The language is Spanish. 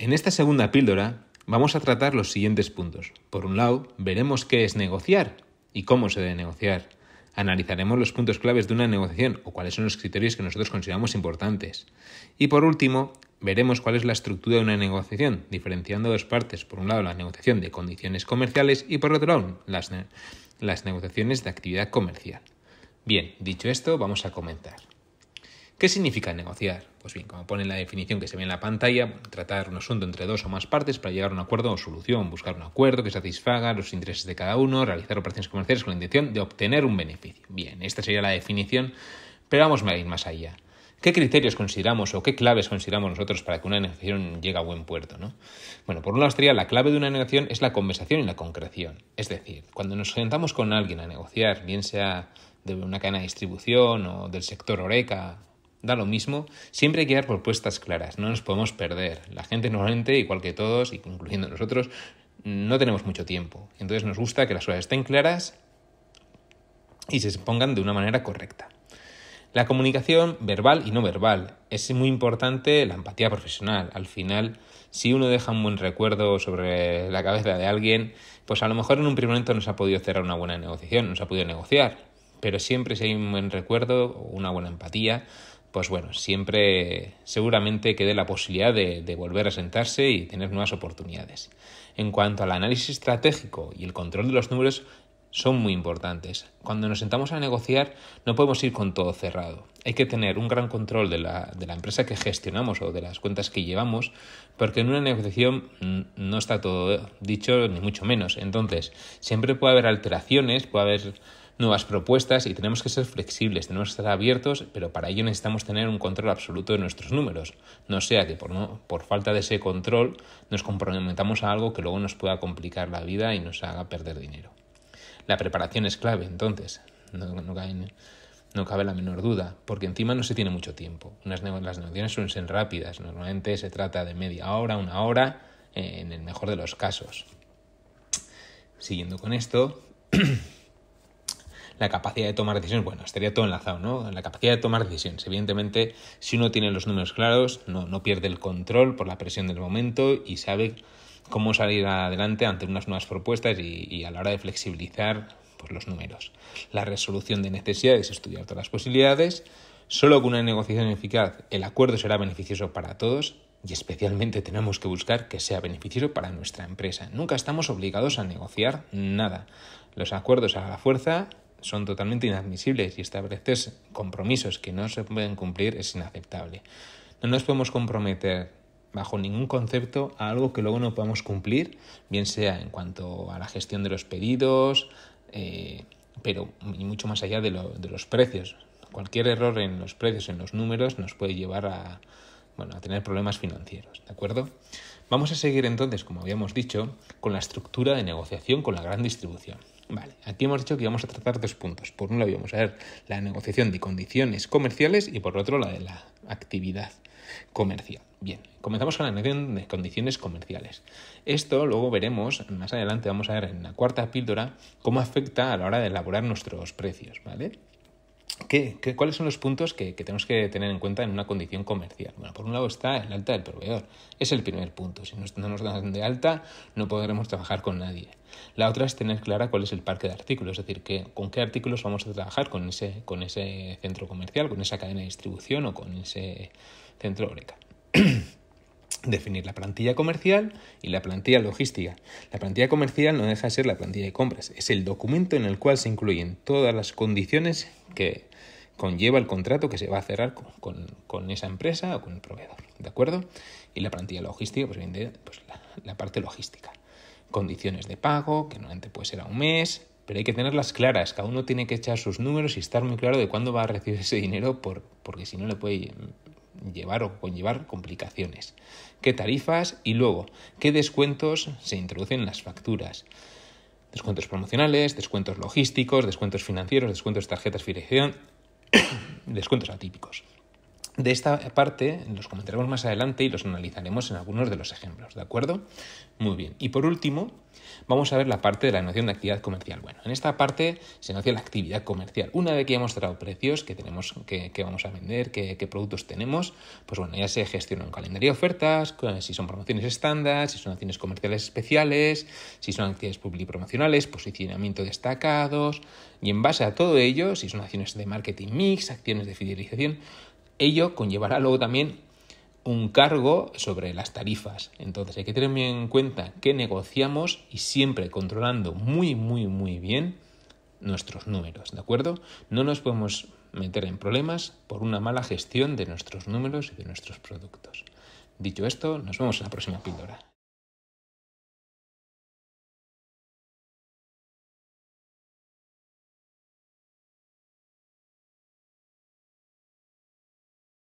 En esta segunda píldora vamos a tratar los siguientes puntos. Por un lado, veremos qué es negociar y cómo se debe negociar. Analizaremos los puntos claves de una negociación o cuáles son los criterios que nosotros consideramos importantes. Y por último, veremos cuál es la estructura de una negociación, diferenciando dos partes. Por un lado, la negociación de condiciones comerciales y por otro lado, las, las negociaciones de actividad comercial. Bien, dicho esto, vamos a comenzar. ¿Qué significa negociar? Pues bien, como pone la definición que se ve en la pantalla, tratar un asunto entre dos o más partes para llegar a un acuerdo o solución, buscar un acuerdo que satisfaga los intereses de cada uno, realizar operaciones comerciales con la intención de obtener un beneficio. Bien, esta sería la definición, pero vamos a ir más allá. ¿Qué criterios consideramos o qué claves consideramos nosotros para que una negociación llegue a buen puerto? ¿no? Bueno, por un lado la clave de una negociación es la conversación y la concreción. Es decir, cuando nos sentamos con alguien a negociar, bien sea de una cadena de distribución o del sector Oreca da lo mismo, siempre hay que dar propuestas claras, no nos podemos perder. La gente normalmente, igual que todos, incluyendo nosotros, no tenemos mucho tiempo. Entonces nos gusta que las cosas estén claras y se pongan de una manera correcta. La comunicación verbal y no verbal. Es muy importante la empatía profesional. Al final, si uno deja un buen recuerdo sobre la cabeza de alguien, pues a lo mejor en un primer momento no se ha podido cerrar una buena negociación, no se ha podido negociar. Pero siempre si hay un buen recuerdo o una buena empatía, pues bueno, siempre seguramente quede la posibilidad de, volver a sentarse y tener nuevas oportunidades. En cuanto al análisis estratégico y el control de los números, son muy importantes. Cuando nos sentamos a negociar no podemos ir con todo cerrado. Hay que tener un gran control de la, de la empresa que gestionamos o de las cuentas que llevamos, porque en una negociación no está todo dicho, ni mucho menos. Entonces, siempre puede haber alteraciones, puede haber nuevas propuestas y tenemos que ser flexibles, tenemos que estar abiertos, pero para ello necesitamos tener un control absoluto de nuestros números. No sea que por, no, por falta de ese control nos comprometamos a algo que luego nos pueda complicar la vida y nos haga perder dinero. La preparación es clave, entonces, no, no, cabe, no cabe, la menor duda, porque encima no se tiene mucho tiempo. Unas, las negociaciones suelen ser rápidas, normalmente se trata de media hora, una hora, eh, en el mejor de los casos. Siguiendo con esto, la capacidad de tomar decisiones, bueno, estaría todo enlazado, ¿no? La capacidad de tomar decisiones. Evidentemente, si uno tiene los números claros, no, no pierde el control por la presión del momento y sabe cómo salir adelante ante unas nuevas propuestas y, y a la hora de flexibilizar pues, los números. La resolución de necesidades, estudiar todas las posibilidades. Solo con una negociación eficaz el acuerdo será beneficioso para todos y especialmente tenemos que buscar que sea beneficioso para nuestra empresa. Nunca estamos obligados a negociar nada. Los acuerdos a la fuerza son totalmente inadmisibles y establecer compromisos que no se pueden cumplir es inaceptable. No nos podemos comprometer bajo ningún concepto a algo que luego no podamos cumplir, bien sea en cuanto a la gestión de los pedidos, eh, pero y mucho más allá de, lo, de, los precios. Cualquier error en los precios, en los números, nos puede llevar a, bueno, a tener problemas financieros, ¿de acuerdo? Vamos a seguir entonces, como habíamos dicho, con la estructura de negociación con la gran distribución. Vale, aquí hemos dicho que íbamos a tratar dos puntos. Por un lado íbamos a ver la negociación de condiciones comerciales y por otro la de la actividad comercial. Bien, comenzamos con la negociación de condiciones comerciales. Esto luego veremos, más adelante vamos a ver en la cuarta píldora, cómo afecta a la hora de elaborar nuestros precios, ¿vale? ¿Qué, qué, cuáles son los puntos que, que, tenemos que tener en cuenta en una condición comercial? Bueno, por un lado está el alta del proveedor. Es el primer punto. Si no nos dan de alta, no podremos trabajar con nadie. La otra es tener clara cuál es el parque de artículos, es decir, que, con qué artículos vamos a trabajar con ese, con ese centro comercial, con esa cadena de distribución o con ese centro Oreca. definir la plantilla comercial y la plantilla logística. La plantilla comercial no deja de ser la plantilla de compras, es el documento en el cual se incluyen todas las condiciones que conlleva el contrato que se va a cerrar con, con, esa empresa o con el proveedor, ¿de acuerdo? Y la plantilla logística, pues pues la, la, parte logística. Condiciones de pago, que normalmente puede ser a un mes, pero hay que tenerlas claras. Cada uno tiene que echar sus números y estar muy claro de cuándo va a recibir ese dinero, por, porque si no le puede llevar o conllevar complicaciones. ¿Qué tarifas? Y luego, ¿qué descuentos se introducen en las facturas? Descuentos promocionales, descuentos logísticos, descuentos financieros, descuentos de tarjetas financiación, descuentos atípicos. De esta parte los comentaremos más adelante y los analizaremos en algunos de los ejemplos, ¿de acuerdo? Muy bien. Y por último, vamos a ver la parte de la noción de actividad comercial. Bueno, en esta parte se negocia la actividad comercial. Una vez que hemos mostrado precios, que tenemos, que, vamos a vender, qué, productos tenemos, pues bueno, ya se gestiona un calendario de ofertas, si son promociones estándar, si son acciones comerciales especiales, si son actividades promocionales, posicionamiento destacados, y en base a todo ello, si son acciones de marketing mix, acciones de fidelización, Ello conllevará luego también un cargo sobre las tarifas. Entonces hay que tener en cuenta que negociamos y siempre controlando muy, muy, muy bien nuestros números, ¿de acuerdo? No nos podemos meter en problemas por una mala gestión de nuestros números y de nuestros productos. Dicho esto, nos vemos en la próxima píldora.